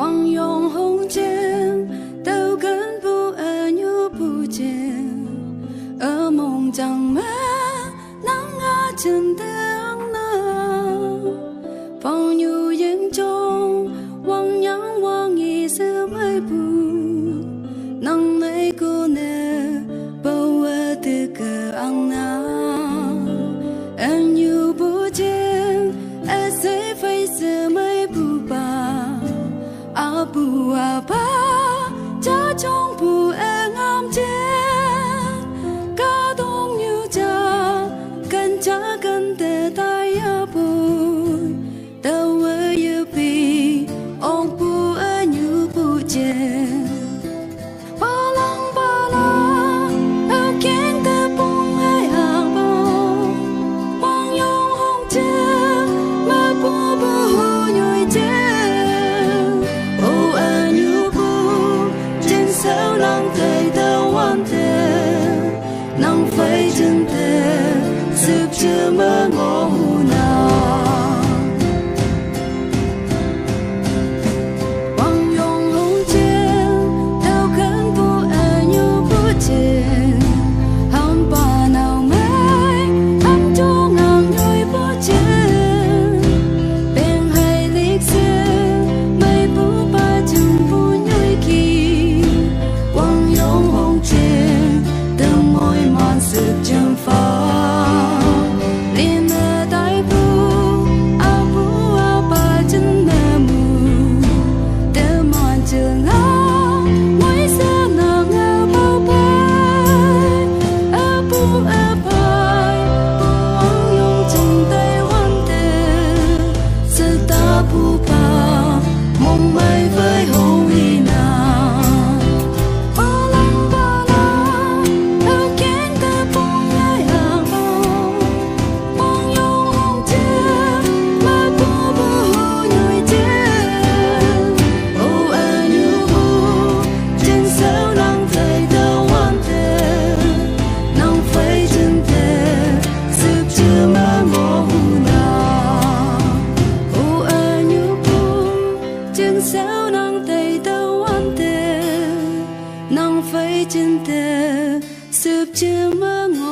黄永红箭，都跟不恩又不见，噩梦将门，难而真的。不啊吧，这种不。浪费时。Phải chân thề sụp chưa mơ ngồi